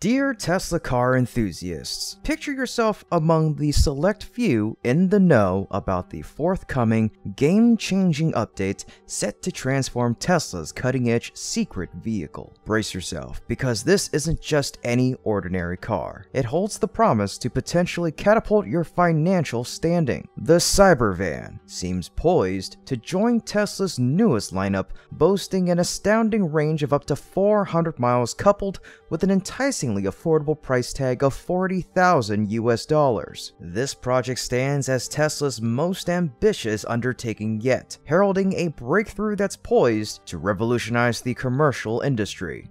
Dear Tesla car enthusiasts, picture yourself among the select few in the know about the forthcoming game changing update set to transform Tesla's cutting edge secret vehicle. Brace yourself, because this isn't just any ordinary car. It holds the promise to potentially catapult your financial standing. The Cybervan seems poised to join Tesla's newest lineup, boasting an astounding range of up to 400 miles coupled with an enticingly affordable price tag of 40,000 US dollars. This project stands as Tesla's most ambitious undertaking yet, heralding a breakthrough that's poised to revolutionize the commercial industry.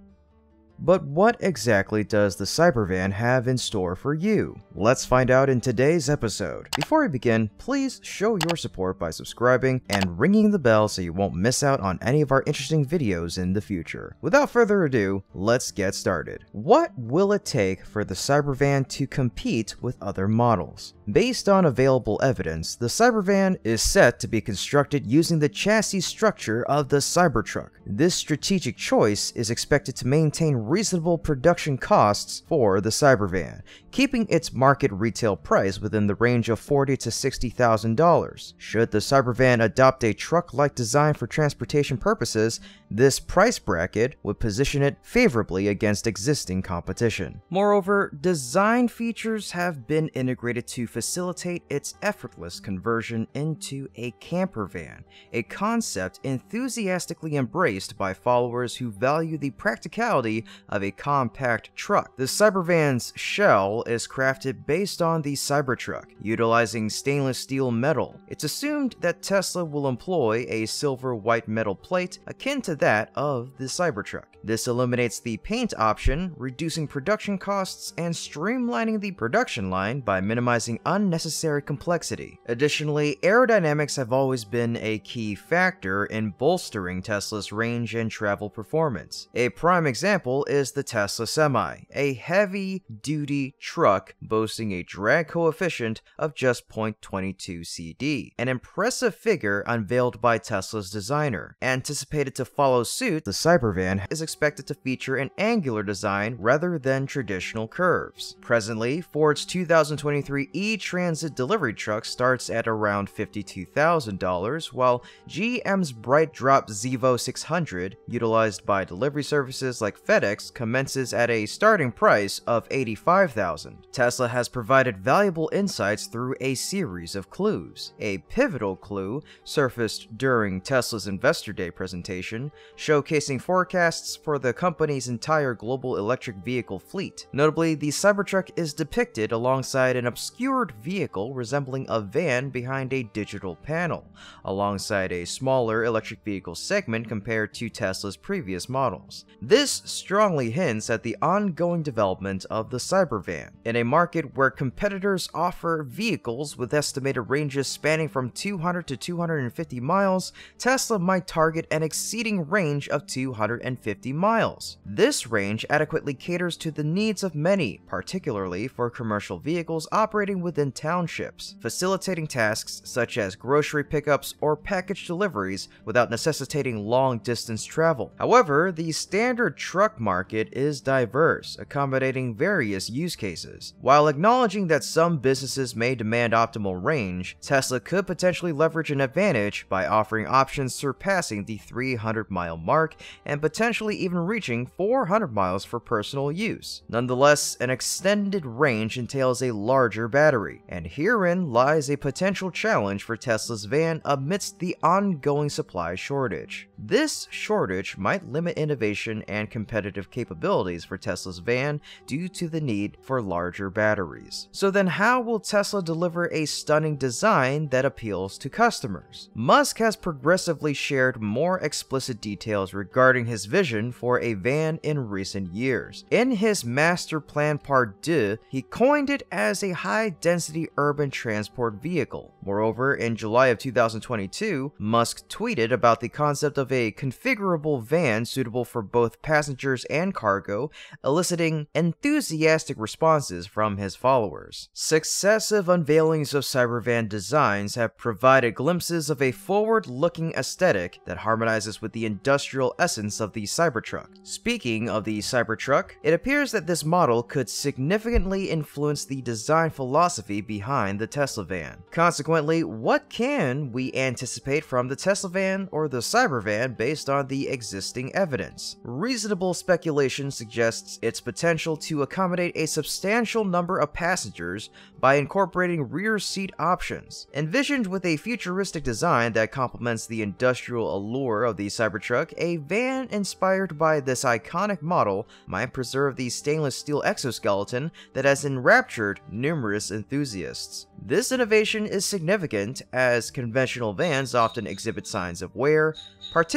But what exactly does the Cybervan have in store for you? Let's find out in today's episode. Before we begin, please show your support by subscribing and ringing the bell so you won't miss out on any of our interesting videos in the future. Without further ado, let's get started. What will it take for the Cybervan to compete with other models? Based on available evidence, the Cybervan is set to be constructed using the chassis structure of the Cybertruck. This strategic choice is expected to maintain reasonable production costs for the Cybervan, keeping its market retail price within the range of 40 to $60,000. Should the Cybervan adopt a truck-like design for transportation purposes, this price bracket would position it favorably against existing competition. Moreover, design features have been integrated to facilitate its effortless conversion into a camper van, a concept enthusiastically embraced by followers who value the practicality of a compact truck. The Cybervan's shell is crafted based on the Cybertruck, utilizing stainless steel metal. It's assumed that Tesla will employ a silver white metal plate akin to that of the Cybertruck. This eliminates the paint option, reducing production costs and streamlining the production line by minimizing unnecessary complexity. Additionally, aerodynamics have always been a key factor in bolstering Tesla's range and travel performance. A prime example is the Tesla Semi, a heavy-duty truck boasting a drag coefficient of just 0.22 CD, an impressive figure unveiled by Tesla's designer. Anticipated to follow suit, the Cybervan is expected to feature an angular design rather than traditional curves. Presently, Ford's 2023 E-Transit delivery truck starts at around $52,000, while GM's BrightDrop Zevo 600, utilized by delivery services like FedEx, commences at a starting price of 85,000. Tesla has provided valuable insights through a series of clues. A pivotal clue surfaced during Tesla's Investor Day presentation, showcasing forecasts for the company's entire global electric vehicle fleet. Notably, the Cybertruck is depicted alongside an obscured vehicle resembling a van behind a digital panel, alongside a smaller electric vehicle segment compared to Tesla's previous models. This strongly hints at the ongoing development of the Cybervan, in a market where competitors offer vehicles with estimated ranges spanning from 200 to 250 miles, Tesla might target an exceeding range of 250 miles. This range adequately caters to the needs of many, particularly for commercial vehicles operating within townships, facilitating tasks such as grocery pickups or package deliveries without necessitating long distance travel. However, the standard truck market is diverse, accommodating various use cases. While acknowledging that some businesses may demand optimal range, Tesla could potentially leverage an advantage by offering options surpassing the 300 mile mark and potentially even reaching 400 miles for personal use. Nonetheless, an extended range entails a larger battery, and herein lies a potential challenge for Tesla's van amidst the ongoing supply shortage. This shortage might limit innovation and competitive capabilities for Tesla's van due to the need for larger batteries. So then how will Tesla deliver a stunning design that appeals to customers? Musk has progressively shared more explicit details regarding his vision for a van in recent years. In his master plan part 2, he coined it as a high-density urban transport vehicle. Moreover, in July of 2022, Musk tweeted about the concept of a configurable van suitable for both passengers and cargo, eliciting enthusiastic responses from his followers. Successive unveilings of Cybervan designs have provided glimpses of a forward-looking aesthetic that harmonizes with the industrial essence of the Cybertruck. Speaking of the Cybertruck, it appears that this model could significantly influence the design philosophy behind the Tesla van. Consequently, what can we anticipate from the Tesla van or the Cybervan based on the existing evidence? Reasonable speculation suggests its potential to accommodate a substantial number of passengers by incorporating rear seat options. Envisioned with a futuristic design that complements the industrial allure of the Cybertruck, a van inspired by this iconic model might preserve the stainless steel exoskeleton that has enraptured numerous enthusiasts. This innovation is significant as conventional vans often exhibit signs of wear, particularly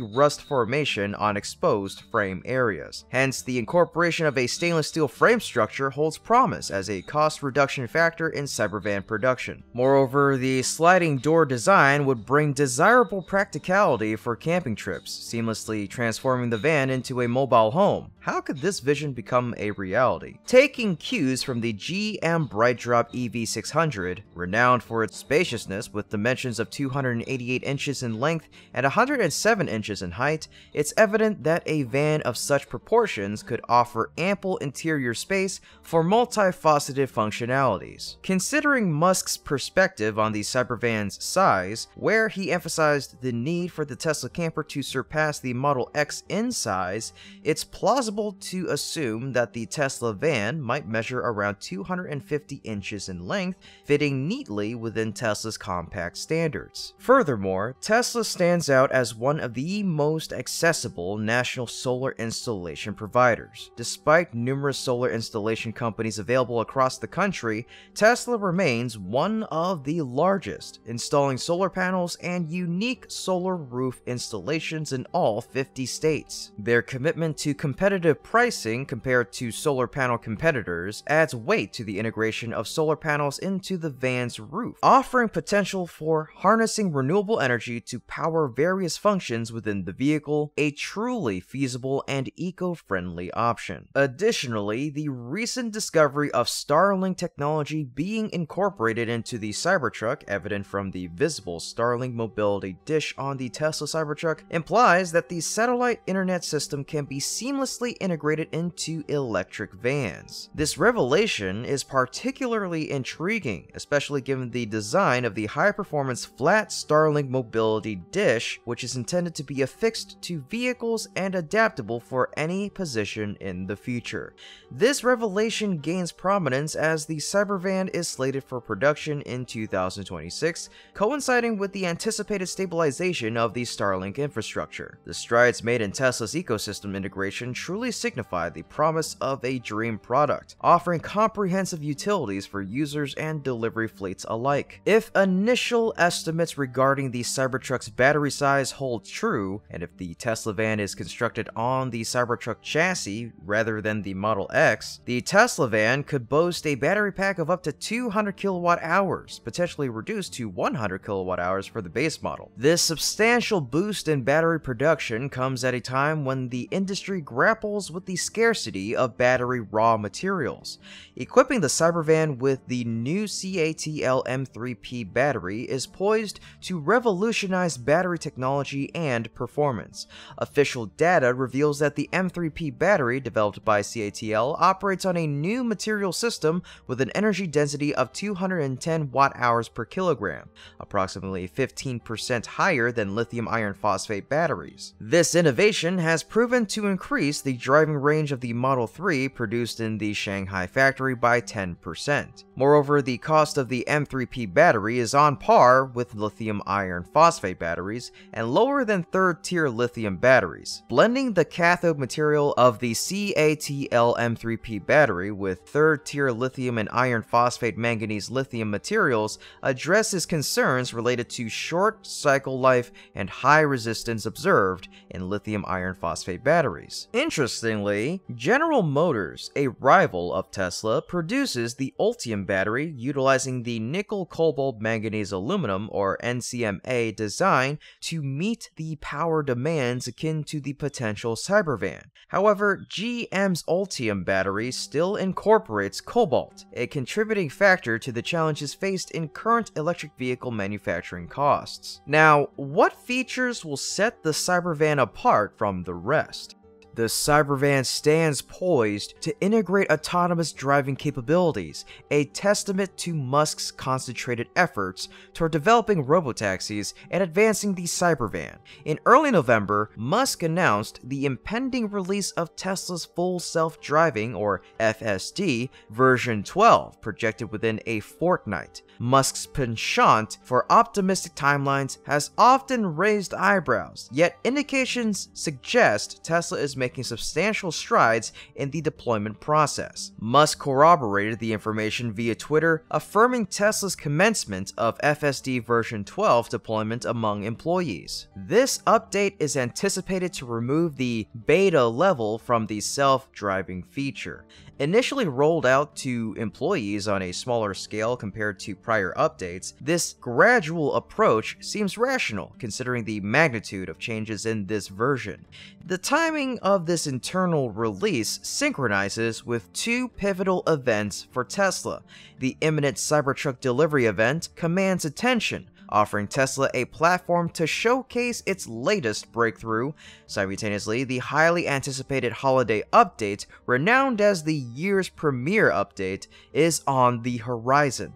rust formation on exposed frame areas. Hence, the incorporation of a stainless steel frame structure holds promise as a cost reduction factor in Cybervan production. Moreover, the sliding door design would bring desirable practicality for camping trips, seamlessly transforming the van into a mobile home. How could this vision become a reality? Taking cues from the GM BrightDrop EV600, renowned for its spaciousness with dimensions of 288 inches in length and 107 inches in height, it's evident that a van of such proportions could offer ample interior space for multifaceted functionalities. Considering Musk's perspective on the Cybervan's size, where he emphasized the need for the Tesla camper to surpass the Model X in size, it's plausible to assume that the Tesla van might measure around 250 inches in length, fitting neatly within Tesla's compact standards. Furthermore, Tesla stands out as one of the most accessible national solar installation providers. Despite numerous solar installation companies available across the country, Tesla remains one of the largest, installing solar panels and unique solar roof installations in all 50 states. Their commitment to competitive pricing compared to solar panel competitors adds weight to the integration of solar panels into the van's roof, offering potential for harnessing renewable energy to power various functions within the vehicle, a truly feasible and eco-friendly option. Additionally, the recent discovery of Starlink technology being incorporated into the Cybertruck, evident from the visible Starlink mobility dish on the Tesla Cybertruck, implies that the satellite internet system can be seamlessly integrated into electric vans. This revelation is particularly intriguing, especially given the design of the high-performance flat Starlink mobility dish, which is intended to be affixed to vehicles and adaptable for any position in the future. This revelation gains prominence as the Cybervan is slated for production in 2026, coinciding with the anticipated stabilization of the Starlink infrastructure. The strides made in Tesla's ecosystem integration truly signify the promise of a dream product, offering comprehensive utilities for users and delivery fleets alike. If initial estimates regarding the Cybertruck's battery size hold true, and if the Tesla van is constructed on the Cybertruck chassis rather than the Model X, the Tesla van could boast a battery pack of up to 200 kilowatt hours, potentially reduced to 100 kilowatt hours for the base model. This substantial boost in battery production comes at a time when the industry grapples with the scarcity of battery raw materials. Equipping the Cybervan with the new CATL M3P battery is poised to revolutionize battery technology and performance. Official data reveals that the M3P battery developed by CATL operates on a new material system with an energy density of 210 watt-hours per kilogram, approximately 15% higher than lithium iron phosphate batteries. This innovation has proven to increase the driving range of the Model 3 produced in the Shanghai factory by 10%. Moreover, the cost of the M3P battery is on par with lithium iron phosphate batteries and lower than third-tier lithium batteries. Blending the cathode material of the CATL M3P battery with third-tier lithium and iron phosphate manganese lithium materials addresses concerns related to short cycle life and high resistance observed in lithium iron phosphate batteries. Interestingly, General Motors, a rival of Tesla, produces the Ultium battery utilizing the nickel cobalt manganese aluminum or NCMA design to meet the power demands akin to the potential Cybervan. However, GM's Ultium battery still incorporates cobalt, a contributing factor to the challenges faced in current electric vehicle manufacturing costs. Now, what features will set the Cybervan apart from the rest? The Cybervan stands poised to integrate autonomous driving capabilities, a testament to Musk's concentrated efforts toward developing robotaxis and advancing the Cybervan. In early November, Musk announced the impending release of Tesla's full self-driving, or FSD, version 12, projected within a fortnight. Musk's penchant for optimistic timelines has often raised eyebrows, yet indications suggest Tesla is making substantial strides in the deployment process. Musk corroborated the information via Twitter, affirming Tesla's commencement of FSD version 12 deployment among employees. This update is anticipated to remove the beta level from the self-driving feature. Initially rolled out to employees on a smaller scale compared to prior updates, this gradual approach seems rational considering the magnitude of changes in this version. The timing of this internal release synchronizes with two pivotal events for Tesla. The imminent Cybertruck delivery event commands attention, offering Tesla a platform to showcase its latest breakthrough. Simultaneously, the highly anticipated holiday update, renowned as the year's premiere update, is on the horizon.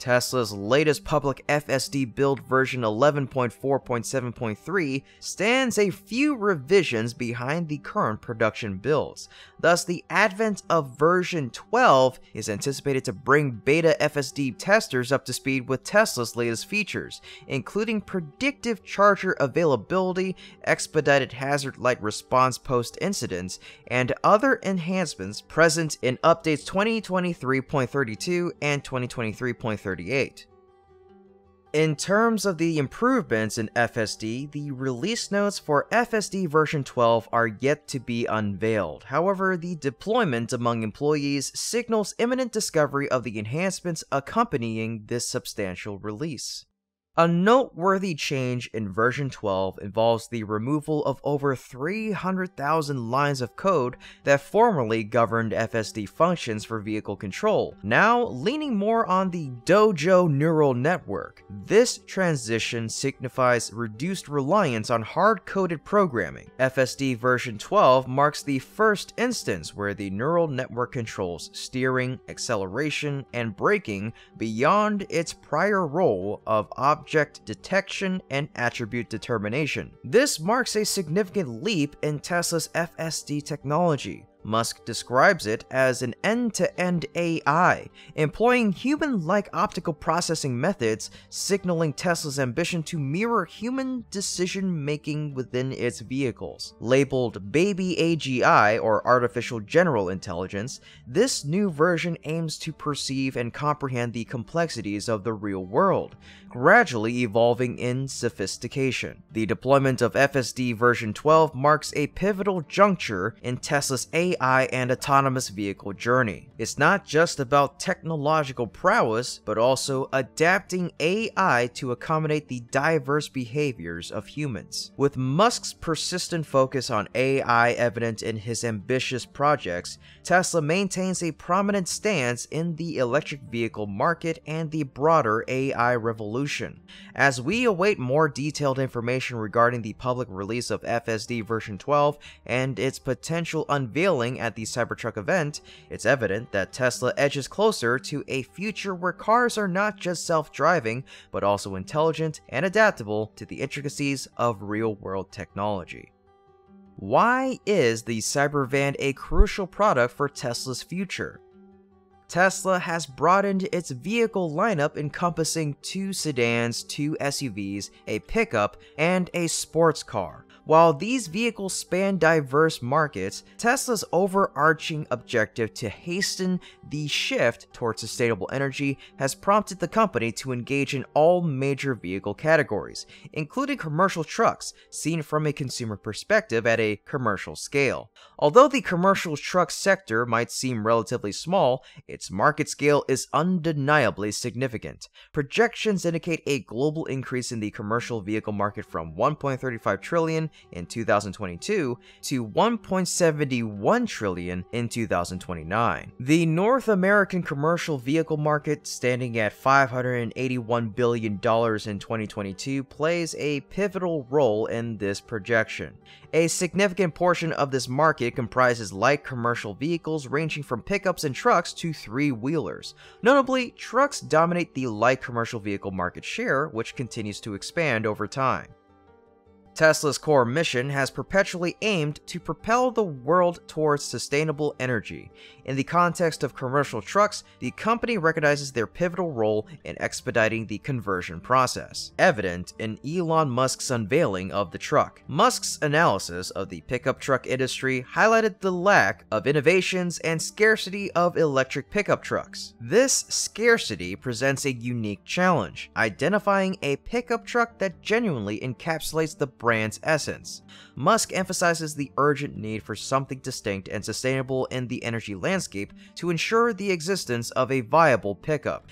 Tesla's latest public FSD build version 11.4.7.3 stands a few revisions behind the current production builds. Thus, the advent of version 12 is anticipated to bring beta FSD testers up to speed with Tesla's latest features, including predictive charger availability, expedited hazard light response post incidents, and other enhancements present in updates 2023.32 and 2023.33. 38. In terms of the improvements in FSD, the release notes for FSD version 12 are yet to be unveiled. However, the deployment among employees signals imminent discovery of the enhancements accompanying this substantial release. A noteworthy change in version 12 involves the removal of over 300,000 lines of code that formerly governed FSD functions for vehicle control, now leaning more on the Dojo neural network. This transition signifies reduced reliance on hard-coded programming. FSD version 12 marks the first instance where the neural network controls steering, acceleration, and braking beyond its prior role of object object detection and attribute determination. This marks a significant leap in Tesla's FSD technology, Musk describes it as an end-to-end AI, employing human-like optical processing methods, signaling Tesla's ambition to mirror human decision-making within its vehicles. Labeled Baby AGI, or Artificial General Intelligence, this new version aims to perceive and comprehend the complexities of the real world, gradually evolving in sophistication. The deployment of FSD version 12 marks a pivotal juncture in Tesla's AI AI and autonomous vehicle journey. It's not just about technological prowess, but also adapting AI to accommodate the diverse behaviors of humans. With Musk's persistent focus on AI evident in his ambitious projects, Tesla maintains a prominent stance in the electric vehicle market and the broader AI revolution. As we await more detailed information regarding the public release of FSD version 12 and its potential unveiling at the Cybertruck event, it's evident that Tesla edges closer to a future where cars are not just self-driving, but also intelligent and adaptable to the intricacies of real-world technology. Why is the Cybervan a crucial product for Tesla's future? Tesla has broadened its vehicle lineup encompassing two sedans, two SUVs, a pickup, and a sports car. While these vehicles span diverse markets, Tesla's overarching objective to hasten the shift towards sustainable energy has prompted the company to engage in all major vehicle categories, including commercial trucks, seen from a consumer perspective at a commercial scale. Although the commercial truck sector might seem relatively small, its market scale is undeniably significant. Projections indicate a global increase in the commercial vehicle market from 1.35 trillion in 2022 to 1.71 trillion in 2029. The North American commercial vehicle market, standing at $581 billion in 2022, plays a pivotal role in this projection. A significant portion of this market comprises light commercial vehicles ranging from pickups and trucks to three-wheelers. Notably, trucks dominate the light commercial vehicle market share, which continues to expand over time. Tesla's core mission has perpetually aimed to propel the world towards sustainable energy. In the context of commercial trucks, the company recognizes their pivotal role in expediting the conversion process, evident in Elon Musk's unveiling of the truck. Musk's analysis of the pickup truck industry highlighted the lack of innovations and scarcity of electric pickup trucks. This scarcity presents a unique challenge, identifying a pickup truck that genuinely encapsulates the brand brand's essence. Musk emphasizes the urgent need for something distinct and sustainable in the energy landscape to ensure the existence of a viable pickup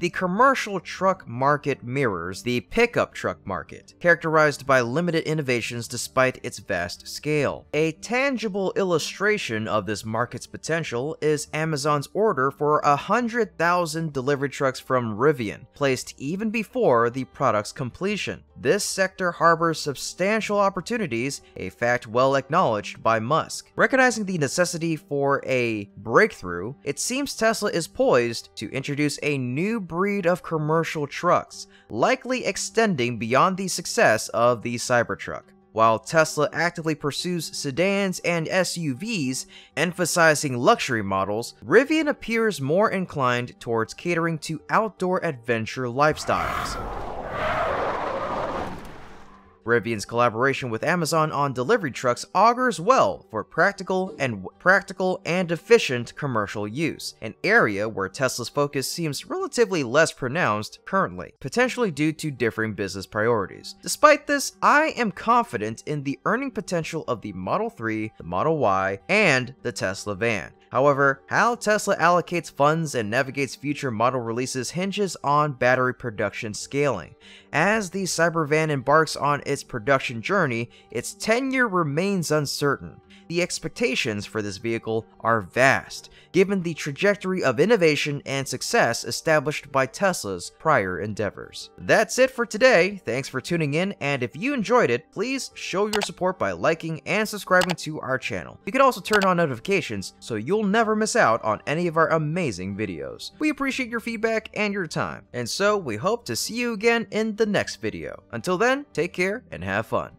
the commercial truck market mirrors the pickup truck market, characterized by limited innovations despite its vast scale. A tangible illustration of this market's potential is Amazon's order for 100,000 delivery trucks from Rivian, placed even before the product's completion. This sector harbors substantial opportunities, a fact well acknowledged by Musk. Recognizing the necessity for a breakthrough, it seems Tesla is poised to introduce a new breed of commercial trucks, likely extending beyond the success of the Cybertruck. While Tesla actively pursues sedans and SUVs, emphasizing luxury models, Rivian appears more inclined towards catering to outdoor adventure lifestyles. Rivian's collaboration with Amazon on delivery trucks augurs well for practical and practical and efficient commercial use, an area where Tesla's focus seems relatively less pronounced currently, potentially due to differing business priorities. Despite this, I am confident in the earning potential of the Model 3, the Model Y, and the Tesla van. However, how Tesla allocates funds and navigates future model releases hinges on battery production scaling. As the Cybervan embarks on its production journey, its tenure remains uncertain. The expectations for this vehicle are vast, given the trajectory of innovation and success established by Tesla's prior endeavors. That's it for today, thanks for tuning in, and if you enjoyed it, please show your support by liking and subscribing to our channel. You can also turn on notifications so you'll never miss out on any of our amazing videos. We appreciate your feedback and your time, and so we hope to see you again in the next video. Until then, take care and have fun.